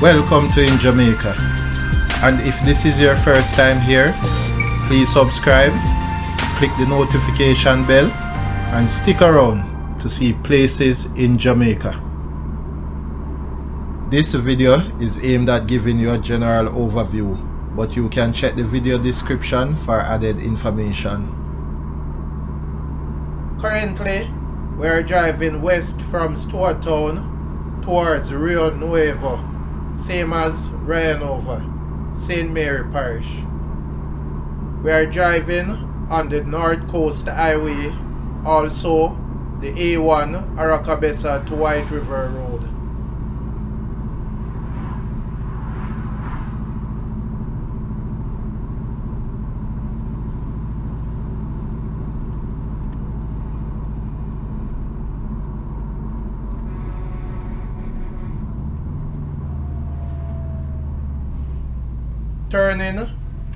Welcome to In Jamaica. And if this is your first time here, please subscribe, click the notification bell, and stick around to see places in Jamaica. This video is aimed at giving you a general overview, but you can check the video description for added information. Currently, we are driving west from Stewart Town towards Rio Nuevo same as Rio Nuevo, St. Mary Parish. We are driving on the North Coast Highway, also the A1 Oracabessa to White River Road. Turning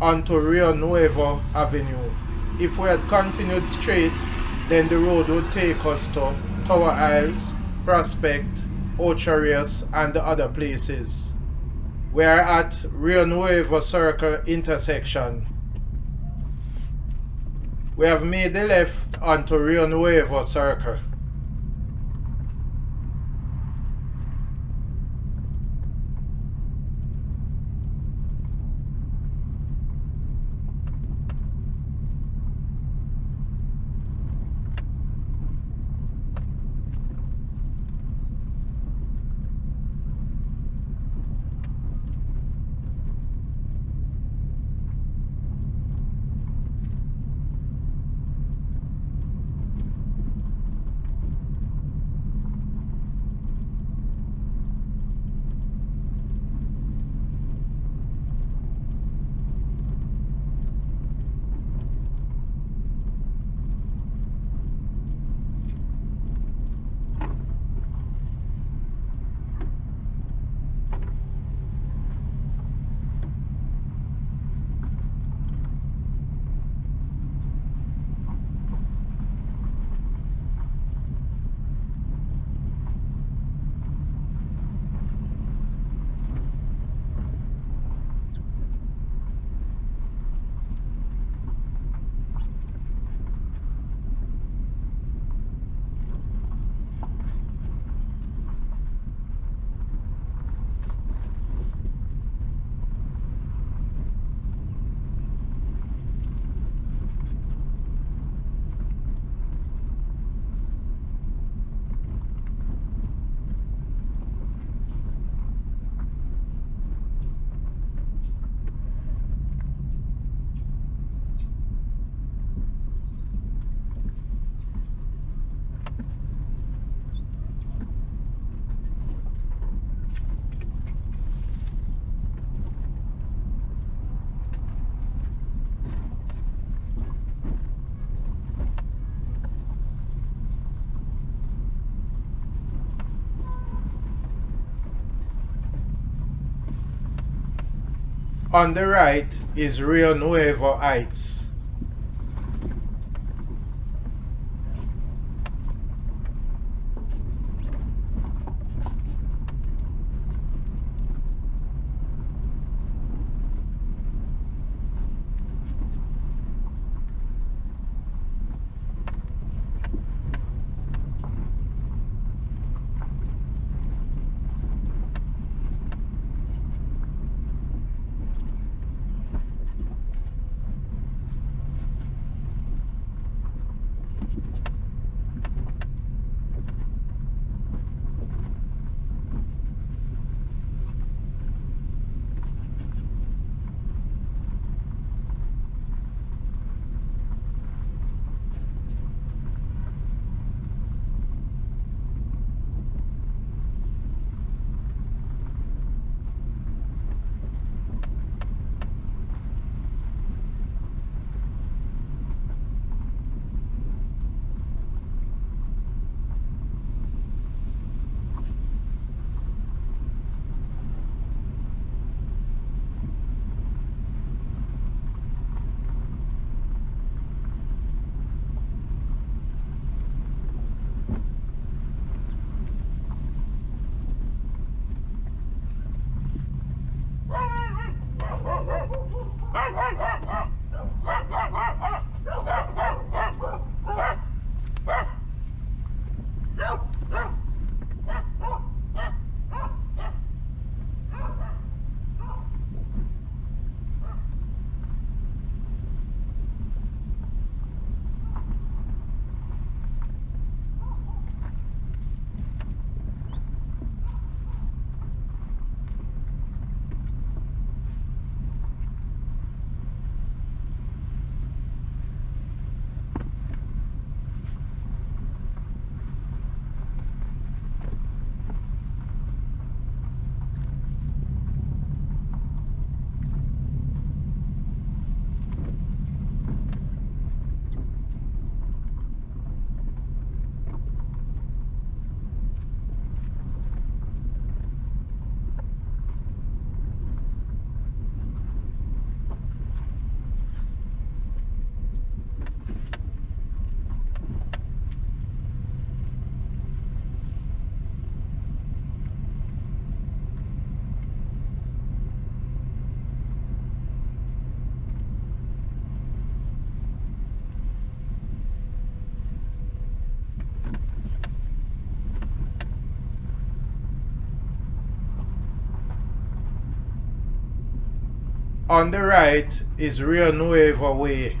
onto Rio Nuevo Avenue. If we had continued straight, then the road would take us to Tower Isles, Prospect, Ocho Rios, and the other places. We are at Rio Nuevo Circle intersection. We have made the left onto Rio Nuevo Circle. On the right is Rio Nuevo Heights. On the right is Rio Nuevo Way.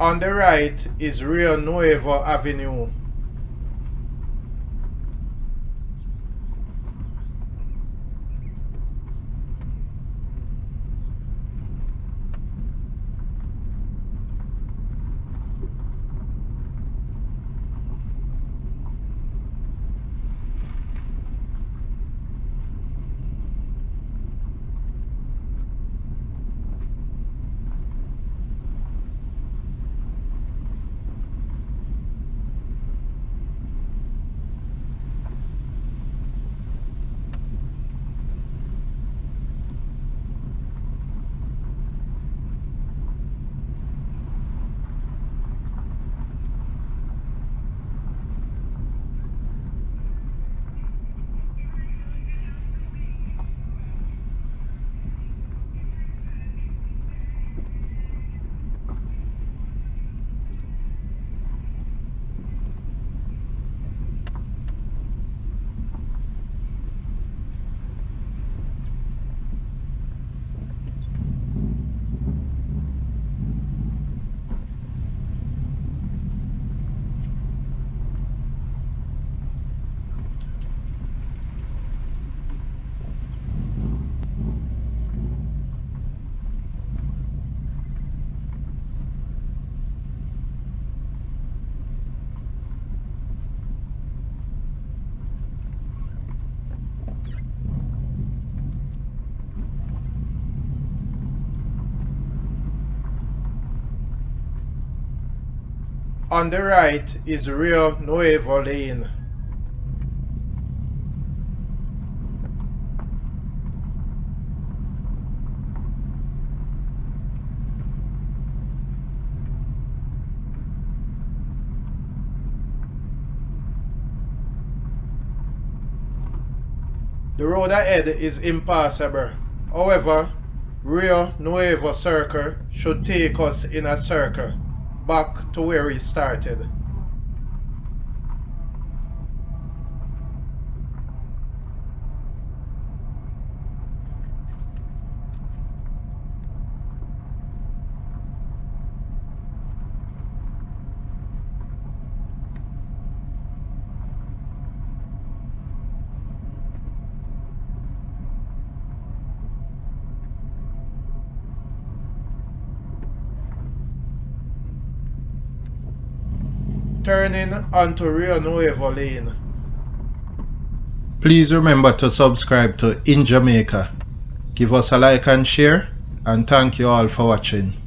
On the right is Rio Nuevo Avenue. On the right is Rio Nuevo Lane. The road ahead is impassable. However, Rio Nuevo Circle should take us in a circle back to where we started. Turning onto Rio Nuevo Lane. Please remember to subscribe to In Jamaica. Give us a like and share and thank you all for watching.